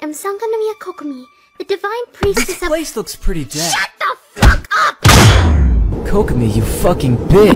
am Sangonomiya Kokomi, the divine priestess This of- place looks pretty dead. Shut the fuck up! Kokomi, you fucking bitch!